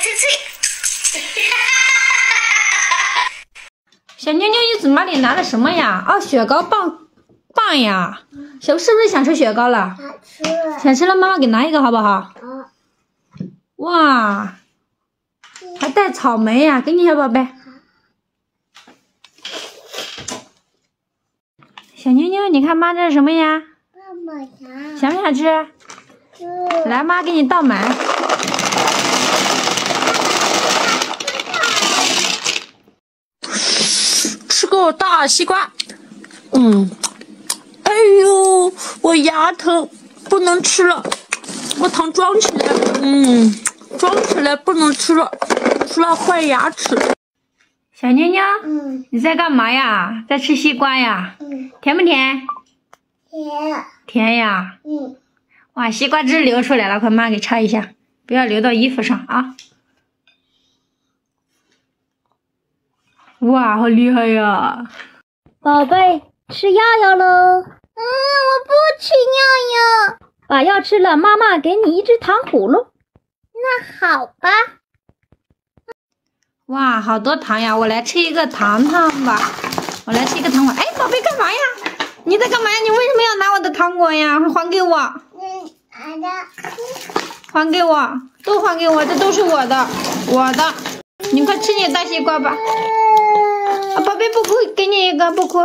脆脆。小妞妞，你嘴巴里拿的什么呀？哦，雪糕棒棒呀！小是不是想吃雪糕了？想吃。想吃了，妈妈给拿一个好不好？好。哇，还带草莓呀！给你，小宝贝。小妞妞，你看妈这是什么呀？棒棒糖。想不想吃？吃。来，妈给你倒满。大西瓜。嗯。哎呦，我牙疼，不能吃了。我糖装起来。嗯，装起来不能吃了，吃了坏牙齿。小妞妞，嗯，你在干嘛呀？在吃西瓜呀？嗯，甜不甜？甜。甜呀。嗯。哇，西瓜汁流出来了，快妈给擦一下，不要流到衣服上啊！哇，好厉害呀！宝贝，吃药药喽。嗯，我不吃药药。把药吃了，妈妈给你一只糖葫芦。那好吧。哇，好多糖呀！我来吃一个糖糖吧。我来吃一个糖果。哎，宝贝，干嘛呀？你在干嘛呀？你为什么要拿我的糖果呀？还给我！嗯，好的。还给我，都还给我，这都是我的，我的。你快吃你的大西瓜吧。啊，宝贝，不哭，给你一个，不哭。